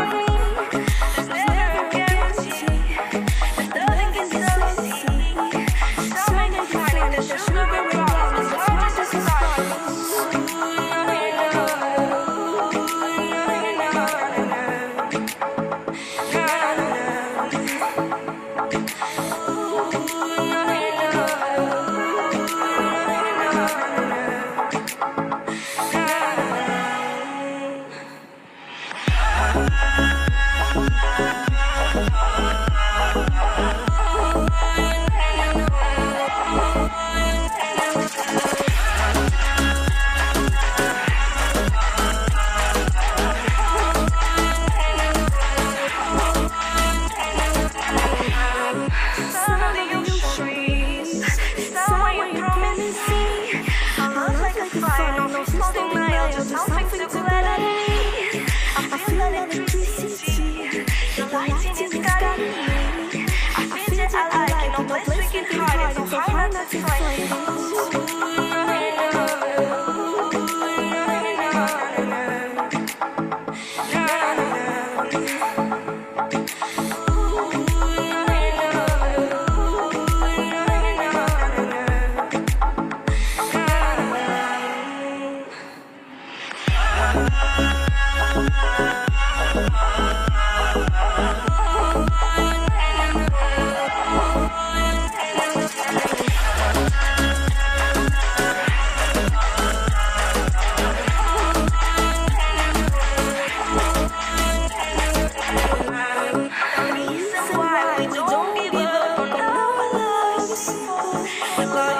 Bye. Like